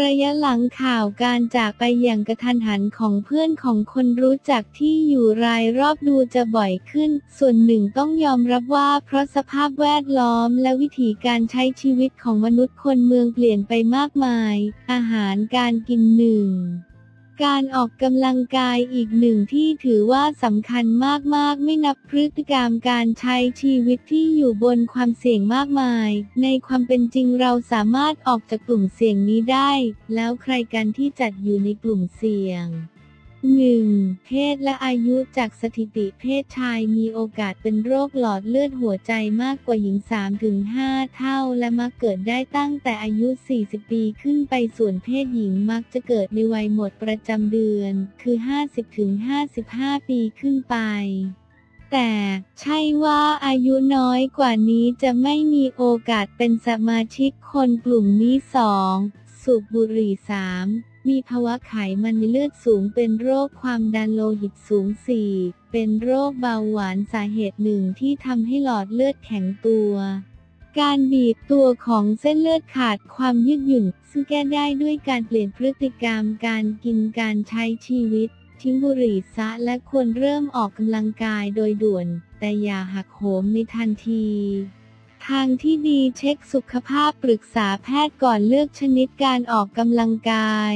ระยะหลังข่าวการจากไปอย่างกระทันหันของเพื่อนของคนรู้จักที่อยู่รายรอบดูจะบ่อยขึ้น ส่วนหนึ่งต้องยอมรับว่าเพราะสภาพแวดล้อมและวิถีการใช้ชีวิตของมนุษย์คนเมืองเปลี่ยนไปมากมาย อาหารการกินหนึ่ง การออกกำลังกายอีกหนึ่งที่ถือว่าสำคัญมากๆ ไม่นับพฤติกรรมการใช้ชีวิตที่อยู่บนความเสี่ยงมากมาย ในความเป็นจริงเราสามารถออกจากกลุ่มเสี่ยงนี้ได้ แล้วใครกันที่จัดอยู่ในกลุ่มเสี่ยง 1. เพศและอายุจากสถิติเพศชายมีโอกาสเป็นโรคหลอดเลือดหัวใจมากกว่าหญิง 3-5 เท่า และมักเกิดได้ตั้งแต่อายุ 40 ปีขึ้นไปส่วนเพศหญิงมักจะเกิดในวัยหมดประจำเดือน คือ 50-55 ปีขึ้นไปแต่ใช่ว่าอายุน้อยกว่านี้จะไม่มีโอกาสเป็นสมาชิกคนกลุ่มนี้ 2. สูบบุหรี่ 3. มีภาวะไขมันในเลือดสูงเป็นโรคความดันโลหิตสูง 4. เป็นโรคเบาหวานสาเหตุหนึ่งที่ทำให้หลอดเลือดแข็งตัวการบีบตัวของเส้นเลือดขาดความยืดหยุ่น ซึ่งแก้ได้ด้วยการเปลี่ยนพฤติกรรมการกินการใช้ชีวิต ทิ้งบุหรี่ซะและควรเริ่มออกกำลังกายโดยด่วน แต่อย่าหักโหมในทันทีางที่ดีเช็คสุขภาพปรึกษาแพทย์ก่อนเลือกชนิดการออกกำลังกาย